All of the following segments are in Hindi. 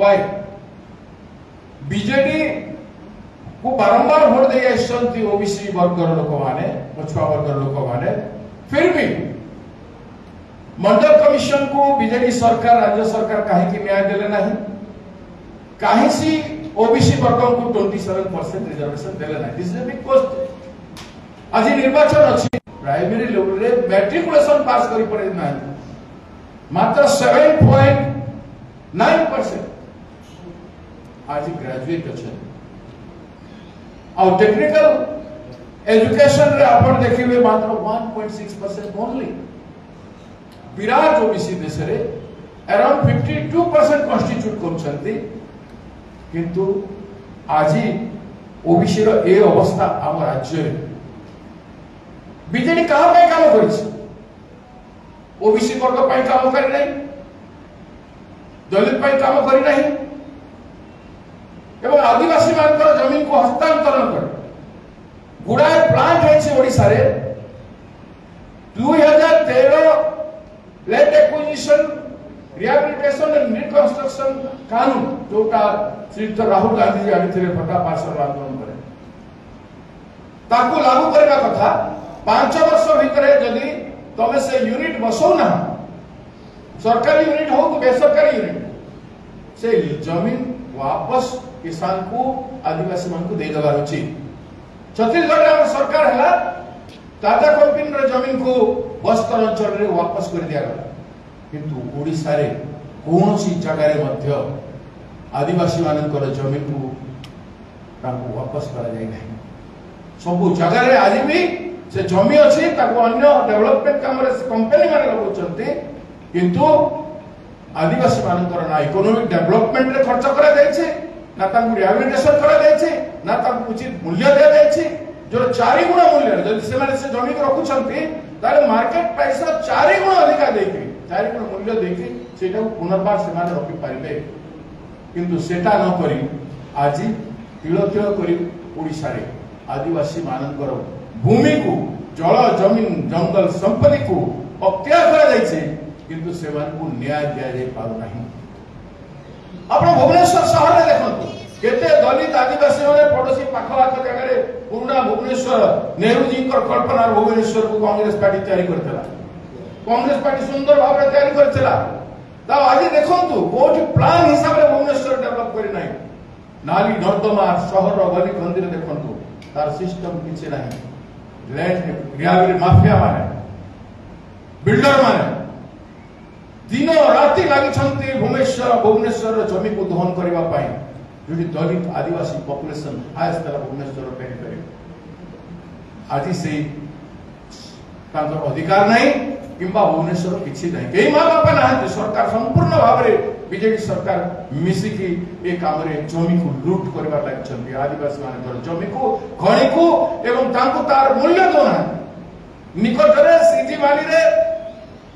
वाई बीजेडी को बारंबार भोट दे आसछन्ति ओबीसी वर्गर लोक माने पछुआ वर्गर लोक माने फिर भी मंडल कमिशन को बीजेडी सरकार, राज्य सरकार काहे न्याय काहे ओबीसी वर्ग को 27 परसेंट रिजर्वेशन क्वेश्चन आज निर्वाचन अछि प्राइमरी लेवल रे मैट्रिकुलेशन पास करी पड़े नहीं। मात्र 7.9 परसेंट આજે ଗ୍ରାଜୁଏଟ୍ ଅଛନ୍ତି ଆଉ ଟେକ୍ନିକାଲ ଏଜୁକେସନରେ ଆପଣ ଦେଖିବେ ମାତ୍ର one point six percent only ବିରାଟ ଓବିସି ଦେଶରେ around fifty two percent constitute କରୁଛନ୍ତି କିନ୍ତୁ ଆଜି ଓବିସିର ଏ ଅବସ୍ଥା ଆମ ରାଜ୍ୟରେ ବିଜେଡି କାହା ପାଇଁ କାମ କରିଛି ଓବିସି ବର୍ଗ ପାଇଁ କାମ କରିନାହିଁ ଦଲିତ ପାଇଁ କାମ କରିନାହିଁ आदिवासी मान ज़मीन को हस्तांतरण कर गुड़ाए प्लांट है रिकंस्ट्रक्शन कानून जो श्रीयुक्त राहुल गांधी जी आने प्रताप पार्सल आंदोलन करें लागू करने कथा पाँच वर्ष भितर जदि तुम से यूनिट बसौना सरकारी यूनिट हो कि बेसरकारी यूनिट से ज़मीन वापस किसान को आदिवासी मान दे देवार अछि छत्तीसगढ़ सरकार है टाटा कंपनी ज़मीन को बस्तर अंचल वापस कर दिया गला किंतु ओडिसा रे कोनोसी जगह आदिवासी मानकर ज़मीन को वापस करा सब जगह रे आज भी से जमी ताको अन्य डेवलपमेंट काम कंपनी माने लगौचंती, किंतु आदिवासी मानकर इकोनॉमिक डेवलपमेंट खर्च करा ତାଙ୍କୁ ରିହାବିଲିଟେସନ କରାଯାଇଛି ନା ତାଙ୍କୁ ଉଚିତ ମୂଲ୍ୟ ଦିଆଯାଇଛି ଯୋଉ ଚାରି ଗୁଣ ମୂଲ୍ୟରେ ଯଦି ସେମାନେ ସେ ଜମିକୁ ରଖୁଛନ୍ତି ତାହେଲେ ମାର୍କେଟ ପ୍ରାଇସର ଚାରି ଗୁଣ ଅଧିକା ଦେଇକି ଚାରି ଗୁଣ ମୂଲ୍ୟ ଦେଇକି ସେଇଟାକୁ ପୁନର୍ବାର ସେମାନେ ରଖିପାରିବେ କିନ୍ତୁ ସେଟା ନ କରି ଆଜି ତିଳ ତିଳ କରି ଓଡ଼ିଶାରେ ଆଦିବାସୀ ମାନଙ୍କର ଭୂମିକୁ ଜଳ ଜମିନ ଜଙ୍ଗଲ ସମ୍ପତ୍ତିକୁ ଅକ୍ତିଆର କରାଯାଇଛି କିନ୍ତୁ ସେମାନଙ୍କୁ ନ୍ୟାୟ ଦିଆଯାଇ ପାରୁନାହିଁ ଆପଣ ଭୁବନେଶ୍ୱର ସହରରେ ଦେଖନ୍ତୁ କେତେ ଦଳିତ ଆଦିବାସୀ ମାନେ ପଡୋଶୀ ପାଖ ଆଖ ଜାଗାରେ ପୁରୁଣା ଭୁବନେଶ୍ୱର ନେହେରୁଜୀଙ୍କର କଳ୍ପନାର ଭୁବନେଶ୍ୱରକୁ କଂଗ୍ରେସ ପାର୍ଟି ତିଆରି କରିଥିଲା କଂଗ୍ରେସ ପାର୍ଟି ସୁନ୍ଦର ଭାବରେ ତିଆରି କରିଥିଲା ତା ଆଜି ଦେଖନ୍ତୁ କୋଉଠି ପ୍ଲାନ ହିସାବରେ ଭୁବନେଶ୍ୱର ଡେଭଲପ କରିନାହିଁ ନାଲି ନର୍ଦ୍ଦମା ସହର ଗଲି କନ୍ଦିରେ ଦେଖନ୍ତୁ ତାର ସିଷ୍ଟମ କିଛି ନାହିଁ ଲ୍ୟାଣ୍ଡ ରିହାବିଲି ମାଫିଆ ମାନେ ବିଲ୍ଡର ମାନେ ଦିନ ରାତି ଲାଗିଛନ୍ତି ଭୁବନେଶ୍ୱର ଭୁବନେଶ୍ୱରର ଜମିକୁ ଦହନ କରିବା ପାଇଁ ଯୋଉଠି ଦଳିତ ଆଦିବାସୀ ପପୁଲେସନ ହାଏଷ୍ଟ ହେଲା ଭୁବନେଶ୍ୱର ଟେରିଟୋରି ଆଜି ସେଇ ତାଙ୍କର ଅଧିକାର ନାହିଁ କିମ୍ବା ଭୁବନେଶ୍ୱର କିଛି ନାହିଁ। କେହି ମା ବାପା ନାହାନ୍ତି ସରକାର ସମ୍ପୂର୍ଣ୍ଣ ଭାବରେ ବିଜେଡି ସରକାର ମିଶିକି ଏ କାମରେ ଜମିକୁ ଲୁଟ କରିବା ଲାଗିଛନ୍ତି ଆଦିବାସୀ ମାନଙ୍କର ଜମିକୁ ଖଣିକୁ ଏବଂ ତାଙ୍କୁ ତାର ମୂଲ୍ୟ ଦେଉନାହାନ୍ତି। ନିକଟରେ ସିଜିବାଲିରେ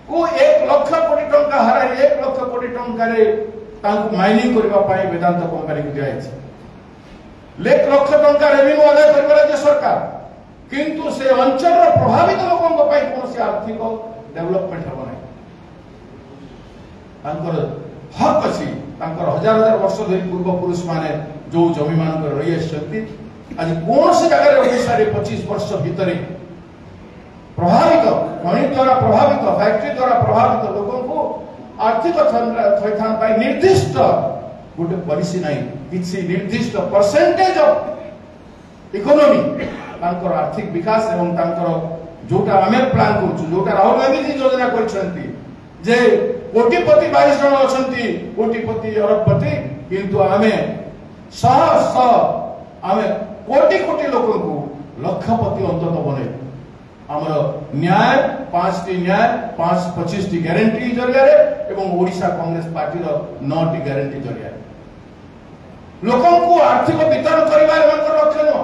କୁ ଏକ ଲକ୍ଷ କୋଟି ଟଙ୍କା ହାରାଇ ଏକ ଲକ୍ଷ କୋଟି ଟଙ୍କାରେ ତାଙ୍କୁ ମାଇନିଂ କରିବା ପାଇଁ ବେଦାନ୍ତ କମ୍ପାନୀକୁ ଦିଆଯାଇଛି। ଏକ ଲକ୍ଷ ଟଙ୍କା ରେଭିନ୍ୟୁ ଆଦାୟ କରିବା ରାଜ୍ୟ ସରକାର। କିନ୍ତୁ ସେ ଅଞ୍ଚଳର ପ୍ରଭାବିତ ଲୋକଙ୍କ ପାଇଁ କୌଣସି ଆର୍ଥିକ ଡେଭଲପମେଣ୍ଟ ହେବ ନାହିଁ। ତାଙ୍କର ହକ୍ ଅଛି। ତାଙ୍କର ହଜାର ହଜାର ବର୍ଷ ଧରି ପୂର୍ବପୁରୁଷ ମାନେ ଯୋଉ ଜମି ମାନଙ୍କରେ ରହି ଆସିଛନ୍ତି ଆଜି କୌଣସି ଜାଗାରେ ଓଡ଼ିଶାରେ ପଚିଶ ବର୍ଷ ଭିତରେ ପ୍ରଭାବିତ ଖଣି ଦ୍ୱାରା ପ୍ରଭାବିତ ଫ୍ୟାକ୍ଟ୍ରି ଦ୍ୱାରା ପ୍ରଭାବିତ ଲୋକଙ୍କୁ ଆର୍ଥିକ ଥଇଥାନ ପାଇଁ ନିର୍ଦ୍ଦିଷ୍ଟ ଗୋଟେ ପଲିସି ନାହିଁ। କିଛି ନିର୍ଦ୍ଦିଷ୍ଟ ପରସେଣ୍ଟେଜ ଅଫ ଇକୋନୋମି ତାଙ୍କର ଆର୍ଥିକ ବିକାଶ ଏବଂ ତାଙ୍କର ଯୋଉଟା ଆମେ ପ୍ଲାନ କରୁଛୁ ଯୋଉଟା ରାହୁଲ ଗାନ୍ଧୀଜୀ ଯୋଜନା କରିଛନ୍ତି ଯେ କୋଟିପତି ବାଇଶ ଜଣ ଅଛନ୍ତି କୋଟିପତି ଅରବପତି କିନ୍ତୁ ଆମେ ଶହ ଶହ ଆମେ କୋଟି କୋଟି ଲୋକଙ୍କୁ ଲକ୍ଷପତି ଅନ୍ତତଃ ବନେଇବୁ। ଆମର ନ୍ୟାୟ ପାଞ୍ଚଟି ନ୍ୟାୟ ପାଞ୍ଚ ପଚିଶଟି ଗ୍ୟାରେଣ୍ଟି ଜରିଆରେ ଏବଂ ଓଡ଼ିଶା କଂଗ୍ରେସ ପାର୍ଟିର ନଅଟି ଗ୍ୟାରେଣ୍ଟି ଜରିଆରେ ଲୋକଙ୍କୁ ଆର୍ଥିକ ବିତରଣ କରିବା ଏମାନଙ୍କର ଲକ୍ଷ୍ୟ ନୁହଁ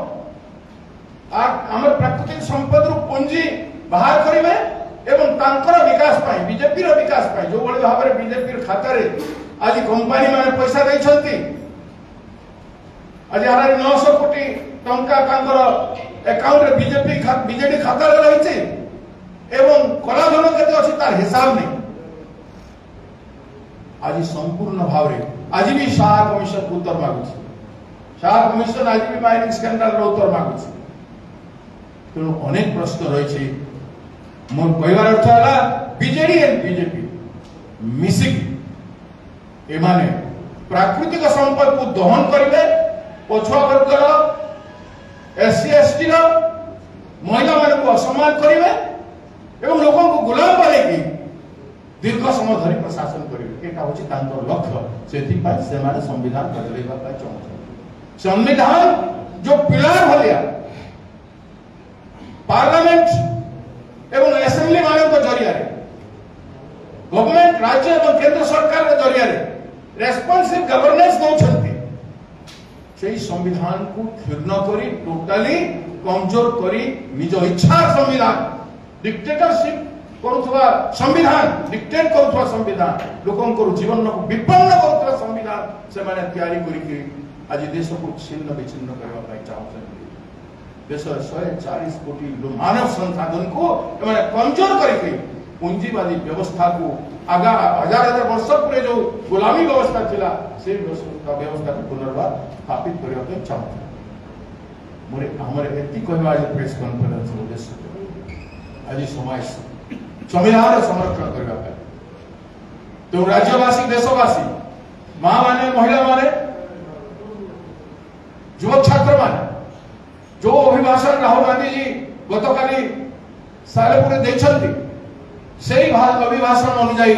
ଆମର ପ୍ରାକୃତିକ ସମ୍ପଦରୁ ପୁଞ୍ଜି ବାହାର କରିବେ ଏବଂ ତାଙ୍କର ବିକାଶ ପାଇଁ ବିଜେପିର ବିକାଶ ପାଇଁ ଯୋଉଭଳି ଭାବରେ ବିଜେପିର ଖାତାରେ ଆଜି କମ୍ପାନୀ ମାନେ ପଇସା ଦେଇଛନ୍ତି ଆଜି ଆର ନଅଶହ କୋଟି ଟଙ୍କା ତାଙ୍କର ଆକାଉଣ୍ଟରେ ବିଜେପି ବିଜେଡି ଖାତାରେ ରହିଛି ଏବଂ କଳାଧନ କେତେ ଅଛି ତାର ହିସାବ ନେଇ ଆଜି ସମ୍ପୂର୍ଣ୍ଣ ଭାବରେ ଆଜି ବି ଶାହା କମିଶନକୁ ଉତ୍ତର ମାଗୁଛି। ଶାହା କମିଶନ ଆଜି ବି ମାଇନିଂ ସ୍କାଣ୍ଡାଲର ଉତ୍ତର ମାଗୁଛି। ତେଣୁ ଅନେକ ପ୍ରଶ୍ନ ରହିଛି। ମୋର କହିବାର ଅର୍ଥ ହେଲା ବିଜେଡି ଏବଂ ବିଜେପି ମିଶିକି ଏମାନେ ପ୍ରାକୃତିକ ସମ୍ପଦକୁ ଦହନ କରିବେ ପଛୁଆ ବର୍ଗର ଏସସି ଏସଟିର ମହିଳାମାନଙ୍କୁ ଅସମ୍ମାନ କରିବେ ଏବଂ ଲୋକଙ୍କୁ ଗୁଲାମ ବନେଇକି ଦୀର୍ଘ ସମୟ ଧରି ପ୍ରଶାସନ କରିବେ। ଏଇଟା ହଉଛି ତାଙ୍କର ଲକ୍ଷ୍ୟ। ସେଥିପାଇଁ ସେମାନେ ସମ୍ବିଧାନ ବଦଳାଇବା ପାଇଁ ଚାହୁଁଛନ୍ତି ସମ୍ବିଧାନ ଯୋଉ ପିଲାର ଭଳିଆ ପାର୍ଲାମେଣ୍ଟ ଏବଂ ଆସେମ୍ବଲି ମାନଙ୍କ ଜରିଆରେ ଗଭର୍ଣ୍ଣମେଣ୍ଟ ରାଜ୍ୟ ଏବଂ କେନ୍ଦ୍ର ସରକାରଙ୍କ ଜରିଆରେ ରେସ୍ପନ୍ସିଭ ଗଭର୍ଣ୍ଣାନ୍ସ ଦଉଛନ୍ତି। সেই ସମ୍ବିଧାନକୁ କ୍ଷୁର୍ଣ୍ଣ କରି ଟୋଟାଲି କମଜୋର କରି ନିଜ ଇଚ୍ଛାର ସମ୍ବିଧାନ ଡିକ୍ଟେଟରସିପ୍ କରୁଥିବା ସମ୍ବିଧାନ ଡିକ୍ଟେଟ୍ କରୁଥିବା ସମ୍ବିଧାନ ଲୋକଙ୍କର ଜୀବନକୁ ବିପନ୍ନ କରୁଥିବା ସମ୍ବିଧାନ ସେମାନେ ତିଆରି କରିକି ଆଜି ଦେଶକୁ ଛିନ୍ନ ବିଚ୍ଛିନ୍ନ କରିବା ପାଇଁ ଚାହୁଁଛନ୍ତି। ଦେଶର ଶହେ ଚାଳିଶ କୋଟି ମାନବ ସଂସାଧନକୁ ଏମାନେ କମଜୋର କରିକି ପୁଞ୍ଜିବାଦୀ ବ୍ୟବସ୍ଥାକୁ ଆଗା ହଜାର ହଜାର ବର୍ଷ ପରେ ଯୋଉ ଗୋଲାମୀ ବ୍ୟବସ୍ଥା ଥିଲା ସେଇ ବ୍ୟବସ୍ଥା ବ୍ୟବସ୍ଥାକୁ ପୁନର୍ବାର ସ୍ଥାପିତ କରିବା ପାଇଁ ଚାହୁଁଥିଲେ ମୋର ଆମର ଏତିକି କହିବା ଆଜି ପ୍ରେସ୍ କନଫରେନ୍ସ ଉଦ୍ଦେଶ୍ୟ ଆଜି ସମାଜ ସମ୍ବିଧାନର ସଂରକ୍ଷଣ କରିବା ପାଇଁ ତେଣୁ ରାଜ୍ୟବାସୀ ଦେଶବାସୀ ମା ମାନେ ମହିଳାମାନେ ଯୁବ ଛାତ୍ରମାନେ ଯୋଉ ଅଭିଭାଷଣ ରାହୁଲ ଗାନ୍ଧୀଜୀ ଗତକାଲି ସାଲେପୁରରେ ଦେଇଛନ୍ତି ସେଇ ଅଭିଭାଷଣ ଅନୁଯାୟୀ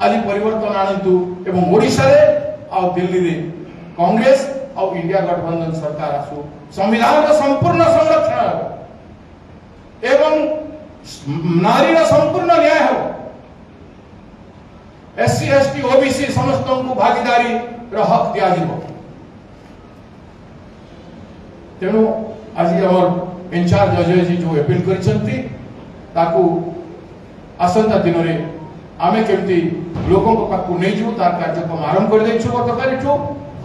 ଆଜି ପରିବର୍ତ୍ତନ ଆଣନ୍ତୁ ଏବଂ ଓଡ଼ିଶାରେ ଆଉ ଦିଲ୍ଲୀରେ କଂଗ୍ରେସ ଆଉ ଇଣ୍ଡିଆ ଗଠବନ୍ଧନ ସରକାର ଆସୁ ସମ୍ବିଧାନର ସମ୍ପୂର୍ଣ୍ଣ ସଂରକ୍ଷଣ ହେବ ଏବଂ ନାରୀର ସମ୍ପୂର୍ଣ୍ଣ ନ୍ୟାୟ ହେବ ଏସସି ଏସଟି ଓବିସି ସମସ୍ତଙ୍କୁ ଭାଗିଦାରୀର ହକ୍ ଦିଆଯିବ ତେଣୁ ଆଜି ଆମର ଇନଚାର୍ଜ ଅଜୟଜୀ ଯୋଉ ଏପିଲ କରିଛନ୍ତି ତାକୁ ଆସନ୍ତା ଦିନରେ ଆମେ କେମିତି ଲୋକଙ୍କ ପାଖକୁ ନେଇଯିବୁ ତାର କାର୍ଯ୍ୟକ୍ରମ ଆରମ୍ଭ କରିଦେଇଛୁ ଗତକାଲିଠୁ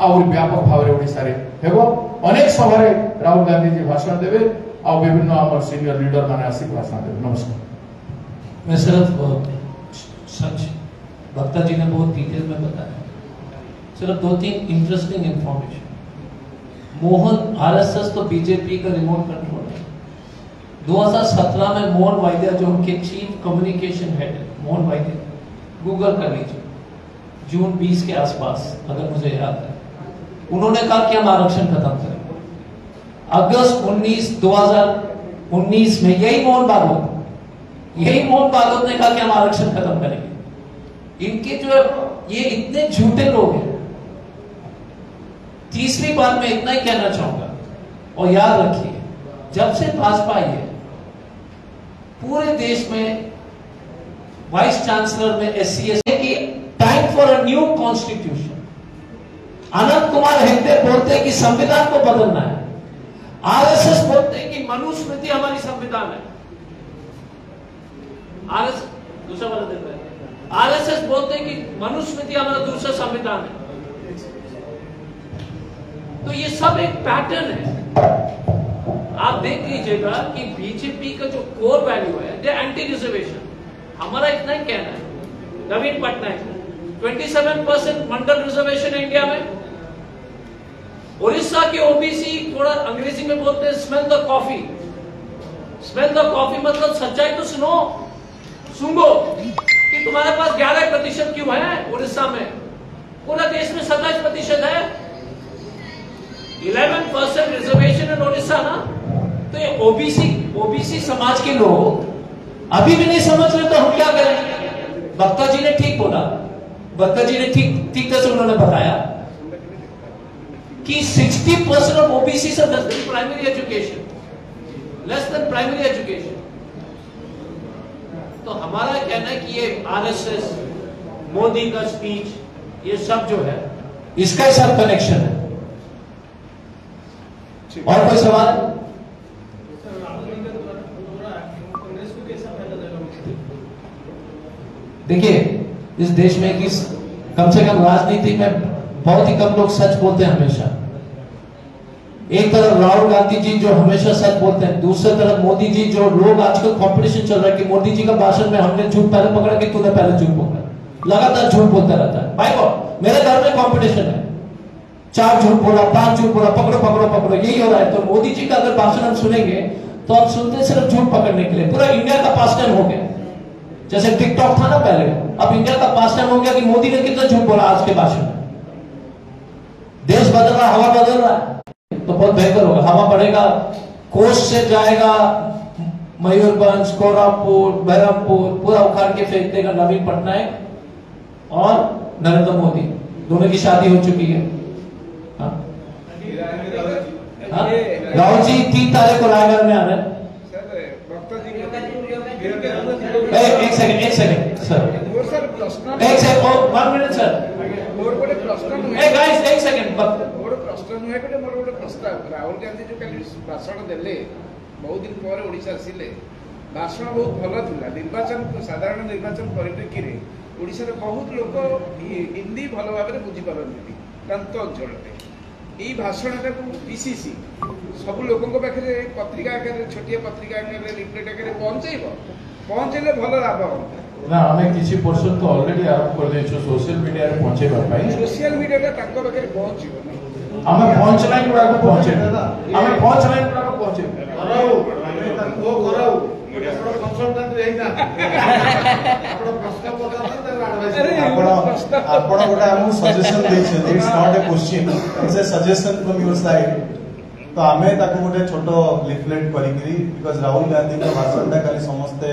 ଆହୁରି ବ୍ୟାପକ ଭାବରେ ଓଡ଼ିଶାରେ ହେବ ଅନେକ ସଭାରେ ରାହୁଲ ଗାନ୍ଧୀଜୀ ଭାଷଣ ଦେବେ ଆଉ ବିଭିନ୍ନ ଆମର ସିନିୟର ଲିଡର ମାନେ ଆସିକି ଭାଷଣ ଦେବେ ନମସ୍କାର मैं सिर्फ अ, सच वक्ता जी ने बहुत डिटेल में बताया सिर्फ दो तीन इंटरेस्टिंग इंफॉर्मेशन मोहन आरएसएस तो बीजेपी का रिमोट कंट्रोल है 2017 में मोहन वाइद्या जो उनके chief communication head Mohan Vaidya Google कर लीजिए, जून 20 के आसपास, अगर मुझे याद है। उन्होंने कहा कि हम आरक्षण खत्म करेंगे अगस्त 19 2019 में यही मोहन भागवत, यही मोहन भागवत ने कहा कि हम आरक्षण खत्म करेंगे। इनके जो ये इतने झूठे लोग हैं। तीसरी बात मैं इतना ही कहना चाहूँगा, और याद रखिए, जब से भाजपा आई है पूरे देश में वाइस चांसलर में एस सी एस की time for a new constitution Anant Kumar Hegde बोलते हैं कि संविधान को बदलना है। आरएसएस बोलते हैं कि मनुस्मृति हमारी संविधान है। दूसरा वाला देख। रहे आरएसएस बोलते हैं कि मनुस्मृति हमारा दूसरा संविधान है। तो ये सब एक पैटर्न है। आप देख लीजिएगा कि बीजेपी का जो कोर वैल्यू है दे एंटी रिजर्वेशन हमारा इतना ही कहना है। नवीन पटनायक 27 परसेंट मंडल रिजर्वेशन है इंडिया में। उड़ीसा के ओबीसी थोड़ा अंग्रेज़ी में बोलते हैं smell the coffee smell the coffee मतलब सच्चाई तो सुनो। सुंगो कि तुम्हारे पास 11 प्रतिशत क्यों है उड़ीसा में? पूरा देश में सत्ताईस प्रतिशत है। 11 परसेंट रिजर्वेशन इन उड़ीसा ना। तो ये ओबीसी ओबीसी समाज के लोग अभी भी नहीं समझ रहे तो हम क्या करें? वक्ता जी ने ठीक बोला। वक्ता जी ने ठीक ठीक तरह से उन्होंने बताया कि 60 परसेंट ऑफ़ ओबीसी से less than primary education less than primary education तो हमारा कहना है कि ये आरएसएस मोदी का स्पीच ये सब जो है इसका सब कनेक्शन है। और कोई सवाल? देखिए, इस देश में किस कम से कम राजनीति में बहुत ही कम लोग सच बोलते हैं हमेशा। एक तरफ़ राहुल गांधी जी जो हमेशा सच बोलते हैं, दूसरी तरफ़ मोदी जी जो लोग आजकल कंपटीशन चल रहा है कि मोदी जी का भाषण में हमने झूठ पहले पकड़ा कि तूने पहले झूठ पकड़ा लगातार झूठ बोलता रहता है। भाई को मेरे घर में कंपटीशन है। चार झूठ बोला, पाँच झूठ बोला, पकड़ो पकड़ो पकड़ो, यही हो रहा है। तो मोदी जी का अगर भाषण हम सुनेंगे तो हम सुनते सिर्फ़ झूठ पकड़ने के लिए। पूरा इंडिया का पास हो गया। जैसे टिकटॉक था ना पहले अब इंडिया का पास टाइम हो गया कि मोदी ने कितना झूठ बोला आज के भाषण में देश बदल रहा हवा बदल रहा है तो बहुत बेहतर होगा हवा बढ़ेगा कोस्ट से जाएगा मयूरभंज कोरापुर बैरमपुर पूरा उखाड़ के फेंक देगा नवीन पटनायक और नरेंद्र मोदी दोनों की शादी हो चुकी है हाँ? हाँ? राहुल जी तीन तारीख को रायगढ़ में आ रहे हैं एक सेकंड एक सेकंड सर एक second one minute sir a guys एक सेकंड ମୋର ପ୍ରଶ୍ନ ନୁହେଁ ଗୋଟେ ମୋର ଗୋଟେ ପ୍ରସ୍ତାବ ରାହୁଲ ଗାନ୍ଧୀ ଯୋଉ କାଲି ଭାଷଣ ଦେଲେ ବହୁତ ଦିନ ପରେ ଓଡ଼ିଶା ଆସିଲେ ଭାଷଣ ବହୁତ ଭଲ ଥିଲା ନିର୍ବାଚନ ସାଧାରଣ ନିର୍ବାଚନ ପରିପ୍ରେକ୍ଷୀରେ ଓଡ଼ିଶାରେ ବହୁତ ଲୋକ ହି- ହିନ୍ଦୀ ଭଲ ଭାବରେ ବୁଝିପାରନ୍ତିନି ପ୍ରାନ୍ତ ଅଞ୍ଚଳରେ ଏଇ ଭାଷଣଟାକୁ ପିସିସି ସବୁ ଲୋକଙ୍କ ପାଖରେ ପତ୍ରିକା ଆକାରରେ ଛୋଟିଆ ପତ୍ରିକା ଆକାରରେ ଲିଫଲେଟ୍ ଆକାରରେ ପହଞ୍ଚେଇବ ପହଞ୍ଚେଇଲେ ଭଲ ଲାଭ ହୁଅନ୍ତା ନା ଆମେ କିଛି ପର୍ସନ ତ ଅଲରେଡି ଆରମ୍ଭ କରିଦେଇଛୁ ସୋସିଆଲ ମିଡିଆରେ ପହଞ୍ଚେଇବା ପାଇଁ ସୋସିଆଲ ମିଡିଆଟା ତାଙ୍କ ପାଖରେ ପହଞ୍ଚିବନି ଆମେ ପଞ୍ଚ ଲାଇନ୍ ଗୁଡାକୁ ପହଞ୍ଚେଇବୁ ଆମେ ପଞ୍ଚ ଲାଇନ୍ ଗୁଡାକୁ ପହଞ୍ଚେଇବୁ କରାଉ ଆମେ ତାଙ୍କୁ କରାଉ ଆପଣ କନସଲଟାଣ୍ଟ ହେଇଥାନ୍ତି ଆପଣ ପ୍ରଶ୍ନ ପଚାରନ୍ତି ତାକୁ ଆଡଭାଇସ୍ ଆରେ, ଆପଣ ଆପଣ ଗୋଟେ ଆମକୁ ସଜେସନ ଦେଇଛନ୍ତି it's not a question it's a suggestion from your side तो आम गोटे छोट लिफलेट লিফলেট राहुल गांधी রাহুল গান্ধীଙ୍କ ভাষণটা কালি সমস্তে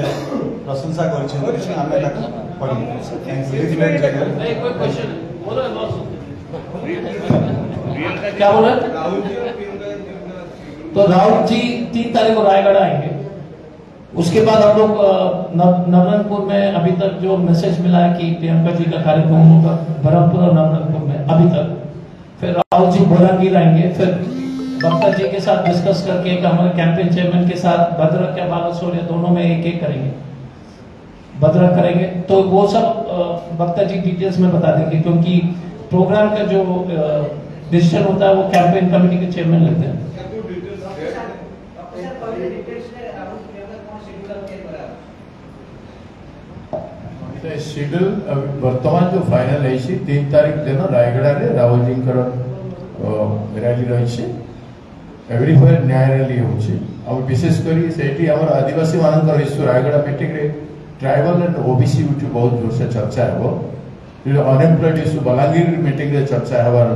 প্রশংসা করেছেন तो राहुल जी तीन तारीख को रायगढ़ आएँगे। उसके बाद हम लोग नवरंगपुर में अभी तक जो मैसेज मिला है कि प्रियंका जी का कार्यक्रम होगा भरमपुर और नवरंगपुर में अभी तक। फिर राहुल जी बोरांगीर आएँगे फिर बंकर जी के साथ डिस्कस करके हमारे कैंपेन चेयरमैन के साथ भद्रक या बालासोरिया दोनों में एक एक करेंगे। भद्रक करेंगे। तो वो सब बक्ता जी डिटेल्स में बता देंगे क्योंकि प्रोग्राम का जो डिसीज़न होता है वो कैंपेन कमेटी के चेयरमैन लेते हैं। शेड्यूल तो वर्तमान जो फाइनल है तीन तारीख दिन रायगढ़ रावजी रैली रही ରାଲି ରହିଛି ଏଭ୍ରିହୋୟାର ନ୍ୟାୟ ରାଲି ହେଉଛି ଆଉ ବିଶେଷ କରି ସେଇଠି ଆମର ଆଦିବାସୀ ମାନଙ୍କର ଇସ୍ୟୁ ରାୟଗଡ଼ା ମିଟିଂରେ ଟ୍ରାଇବାଲ ଆଣ୍ଡ ଓବିସି ଇସ୍ୟୁ ବହୁତ ଜୋରସେ ଚର୍ଚ୍ଚା ହେବ ଅନଏମ୍ପ୍ଲଏଡ୍ ଇସ୍ୟୁ ବଲାଙ୍ଗୀର ମିଟିଂରେ ଚର୍ଚ୍ଚା ହେବାର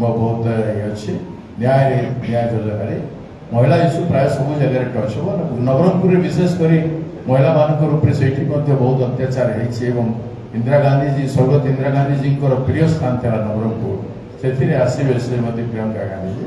ମୋ ବହୁତ ଇଏ ଅଛି ନ୍ୟାୟରେ ନ୍ୟାୟ ଯୋଜନାରେ ମହିଳା ଇସ୍ୟୁ ପ୍ରାୟ ସବୁ ଜାଗାରେ ଟଚ୍ ହେବ ନବରଙ୍ଗପୁରରେ ବିଶେଷ କରି ମହିଳାମାନଙ୍କ ଉପରେ ସେଇଠି ମଧ୍ୟ ବହୁତ ଅତ୍ୟାଚାର ହେଇଛି ଏବଂ ଇନ୍ଦିରା ଗାନ୍ଧୀଜୀ ସ୍ୱର୍ଗତ ଇନ୍ଦିରା ଗାନ୍ଧୀଜୀଙ୍କର ପ୍ରିୟ ସ୍ଥାନ ଥିଲା ନବରଙ୍ଗପୁର ସେଥିରେ ଆସିବେ ଶ୍ରୀମତୀ ପ୍ରିୟଙ୍କା ଗାନ୍ଧୀଜୀ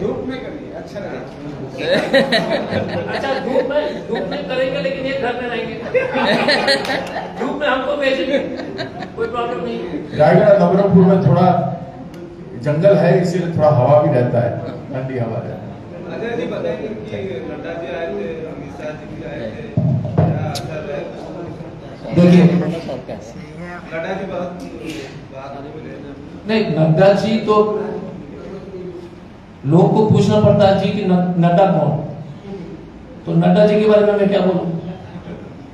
धूप में करिए अच्छा अच्छा धूप में धूप में करेंगे लेकिन ये घर में रहेंगे। धूप में हमको भेजेंगे कोई प्रॉब्लम नहीं है। रायगढ़ नवरंगपुर में थोड़ा जंगल है इसीलिए थोड़ा हवा भी रहता है ठंडी हवा रहता है। अजय जी बताइए कि नड्डा जी आए थे अमित शाह जी भी आए थे है? देखिए नड्डा जी बहुत बात नहीं नड्डा जी तो लोग को पूछना पड़ता है जी कि नड्डा कौन? तो नड्डा जी के बारे में मैं क्या बोलूँ?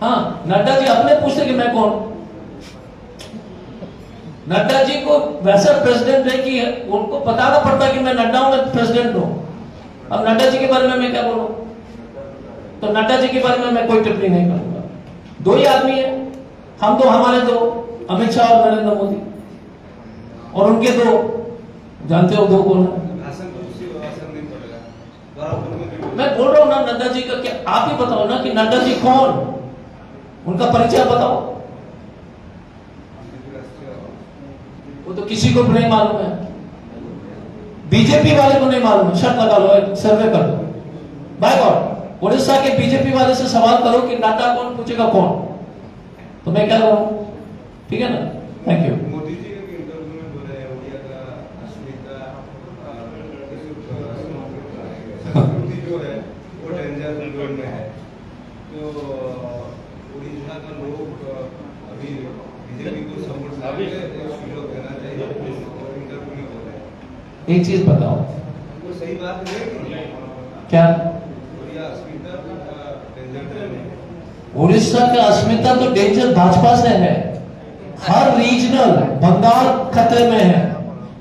हाँ नड्डा जी अपने पूछते कि मैं कौन? नड्डा जी को वैसा प्रेसिडेंट है कि उनको बताना पड़ता कि मैं नड्डा हूँ, मैं प्रेसिडेंट हूँ। अब नड्डा जी के बारे में मैं क्या बोलूँ? तो नड्डा जी के बारे में मैं कोई टिप्पणी नहीं करूँगा। दो ही आदमी है। हम दो, हमारे दो, अमित शाह और नरेंद्र मोदी। और उनके दो, जानते हो दो कौन है भाषण को उसी भाषण नहीं पड़ेगा बराबर में भी मैं बोल रहा हूँ ना नड्डा जी का क्या आप ही बताओ ना कि नड्डा जी कौन? उनका परिचय बताओ। वो तो किसी को भी नहीं मालूम है। बीजेपी वाले को नहीं मालूम है। शर्त लगा लो सर्वे कर दो बाय गॉड उड़ीसा के बीजेपी वाले से सवाल करो कि नाटा कौन, पूछेगा कौन। तो मैं क्या करूँ? ठीक है ना? थैंक यू मोदी जी ने भी इंटरव्यू में बोला है उड़िया का अस्मिता अ, अ, संस्कृति जो है वो डेंजर में है। तो उड़ीसा का लोग अभी बीजेपी को सपोर्ट देना चाहिए हैं एक चीज़ बताओ। वो सही बात है क्या? उड़ीसा का अस्मिता तो डेंजर भाजपा से है। हर रीजनल बंगाल खतरे में है।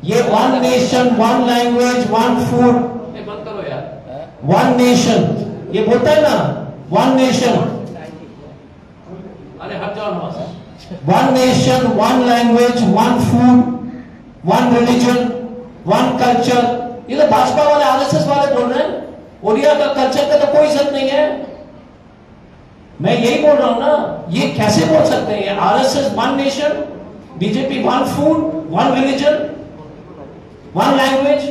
ये one nation one language one food बंद करो यार। वन नेशन ये बोलता है ना वन नेशन अरे हट जाओ ना वहाँ से one nation one language one food one religion one culture ये तो भाजपा वाले आरएसएस वाले बोल रहे हैं। उड़िया का कल्चर का तो कोई इज़्ज़त नहीं है। मैं यही बोल रहा हूँ ना ये कैसे बोल सकते हैं? RSS one nation BJP one food one religion one language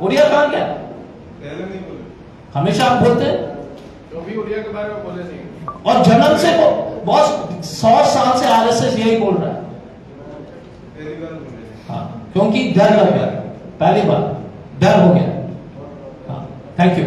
Odia कहा क्या हमेशा आप बोलते हैं? जो भी उड़िया के बारे में बोले नहीं। और जनरल से बहुत सौ साल से आरएसएस यही बोल रहा है। पहली बार बोले। हाँ क्योंकि डर लग गया। पहली बार। डर हो गया। हाँ थैंक यू